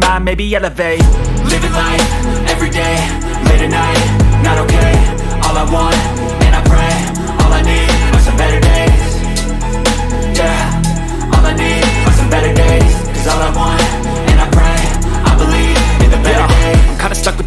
mind, maybe elevate Living life, everyday, late at night Not okay, all I want, and I pray All I need are some better days. Yeah, all I need are some better days. Cause all I want,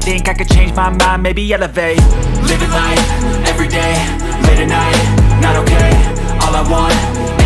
Think I could change my mind, maybe elevate. Living life, everyday, late at night Not okay, all I want,